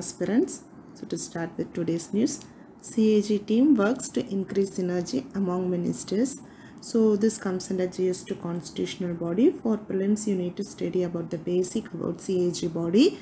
aspirants. So to start with today's news, CAG team works to increase synergy among ministers. So this comes under GS2 constitutional body. For prelims, you need to study about the basic about CAG body.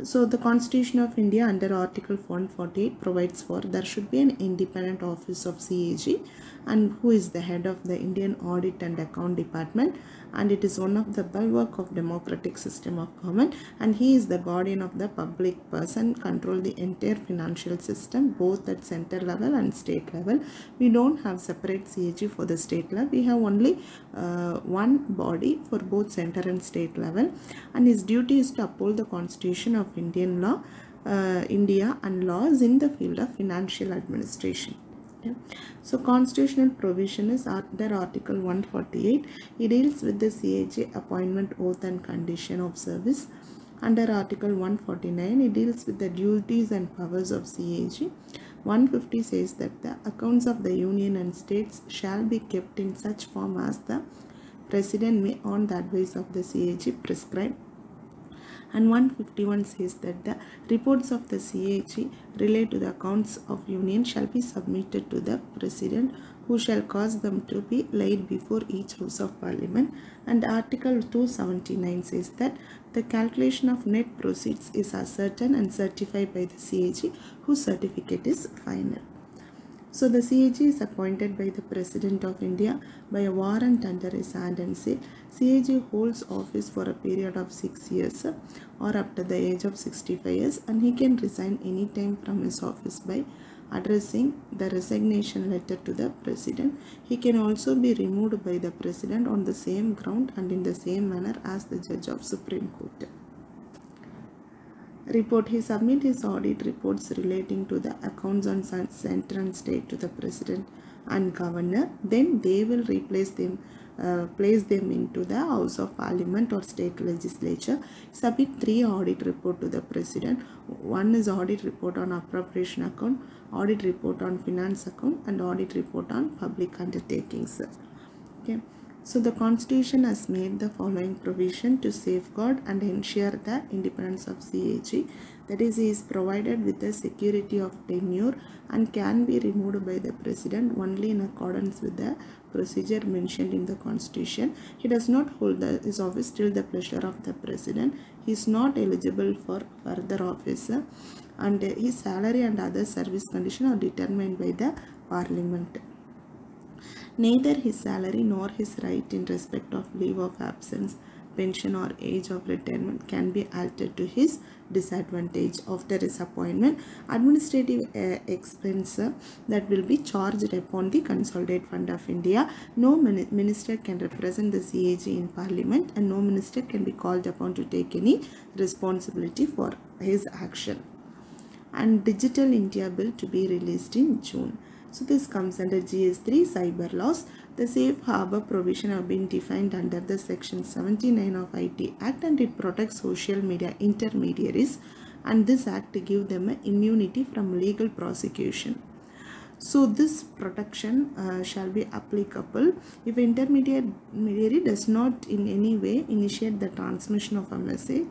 So the Constitution of India under Article 148 provides for there should be an independent office of CAG and who is the head of the Indian Audit and Account Department. And it is one of the bulwark of democratic system of government. And he is the guardian of the public person control the entire financial system both at center level and state level. We don't have separate CAG for the state level. We have only uh, one body for both center and state level. And his duty is to uphold the constitution of Indian law uh, India and laws in the field of financial administration yeah. So constitutional provision is under Article 148. It deals with the CAG appointment oath and condition of service. Under Article 149, it deals with the duties and powers of CAG. 150 says that the accounts of the union and states shall be kept in such form as the president may on the advice of the CAG prescribe and 151 says that the reports of the CAG relate to the accounts of union shall be submitted to the president who shall cause them to be laid before each house of parliament. And article 279 says that the calculation of net proceeds is ascertained and certified by the CAG whose certificate is final so the CAG is appointed by the President of India by a warrant under his hand and CAG holds office for a period of 6 years or up to the age of 65 years and he can resign any time from his office by addressing the resignation letter to the President. He can also be removed by the President on the same ground and in the same manner as the Judge of Supreme Court report he submit his audit reports relating to the accounts on center and state to the president and governor. Then they will replace them uh, place them into the house of parliament or state legislature submit three audit report to the president. One is audit report on appropriation account audit report on finance account and audit report on public undertakings. Okay so the constitution has made the following provision to safeguard and ensure the independence of CAG. That is, he is provided with the security of tenure and can be removed by the president only in accordance with the procedure mentioned in the constitution. He does not hold the, his office till the pleasure of the president. He is not eligible for further office and his salary and other service conditions are determined by the parliament. Neither his salary nor his right in respect of leave of absence, pension or age of retirement can be altered to his disadvantage after his appointment. Administrative uh, expense uh, that will be charged upon the Consolidated Fund of India. No minister can represent the CAG in Parliament and no minister can be called upon to take any responsibility for his action. And Digital India Bill to be released in June. So this comes under GS3 cyber laws. The safe harbor provision have been defined under the section 79 of IT Act and it protects social media intermediaries and this act give them immunity from legal prosecution. So this protection uh, shall be applicable if intermediary does not in any way initiate the transmission of a message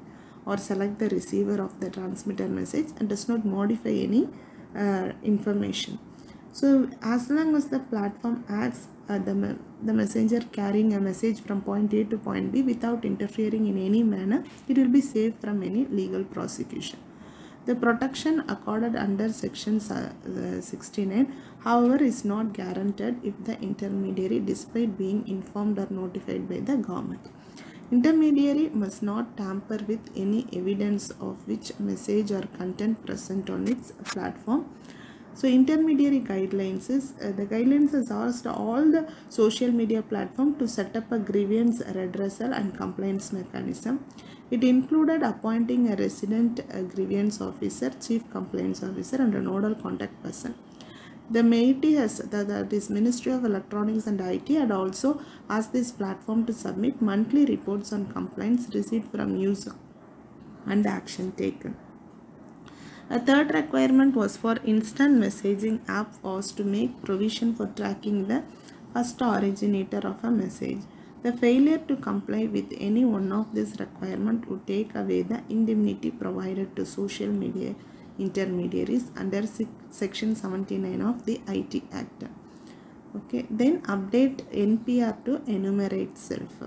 or select the receiver of the transmitter message and does not modify any uh, information. So as long as the platform acts uh, the, the messenger carrying a message from point A to point B without interfering in any manner, it will be safe from any legal prosecution. The protection accorded under section uh, 69 however is not guaranteed if the intermediary despite being informed or notified by the government. Intermediary must not tamper with any evidence of which message or content present on its platform so intermediary guidelines is uh, the guidelines has asked all the social media platform to set up a grievance redressal and compliance mechanism. It included appointing a resident grievance officer, chief compliance officer and a nodal contact person. The MeitY has, that, that is Ministry of Electronics and IT had also asked this platform to submit monthly reports on complaints received from user and action taken. A third requirement was for instant messaging app was to make provision for tracking the first originator of a message. The failure to comply with any one of these requirements would take away the indemnity provided to social media intermediaries under section 79 of the IT Act. Okay, then update NPR to enumerate self.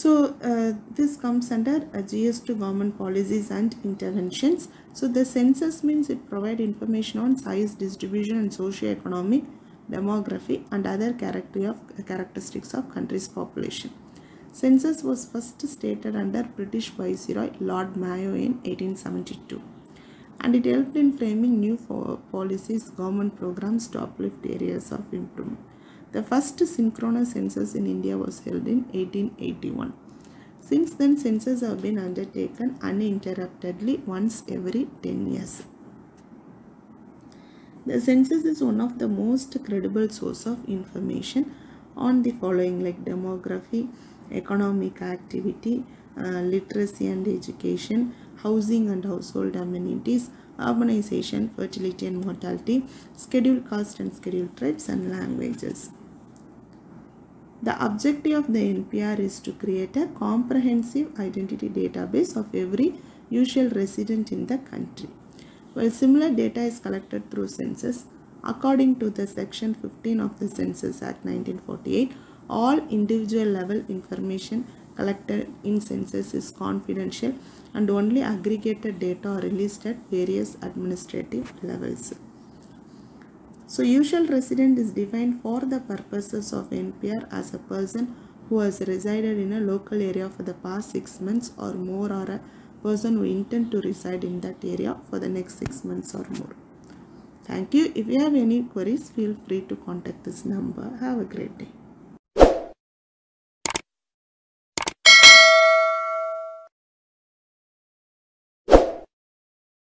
So uh, this comes under uh, GS2 government policies and interventions. So the census means it provides information on size, distribution and socio-economic, demography and other character of, characteristics of country's population. Census was first stated under British Viceroy Lord Mayo in 1872 and it helped in framing new policies, government programs to uplift areas of improvement. The first synchronous census in India was held in 1881. Since then, censuses have been undertaken uninterruptedly once every 10 years. The census is one of the most credible source of information on the following like demography, economic activity, uh, literacy and education, housing and household amenities, urbanization, fertility and mortality, scheduled caste and scheduled tribes and languages. The objective of the NPR is to create a comprehensive identity database of every usual resident in the country. While similar data is collected through census, according to the section 15 of the Census Act 1948, all individual level information collected in census is confidential and only aggregated data are released at various administrative levels. So usual resident is defined for the purposes of NPR as a person who has resided in a local area for the past 6 months or more or a person who intend to reside in that area for the next 6 months or more. Thank you. If you have any queries, feel free to contact this number. Have a great day.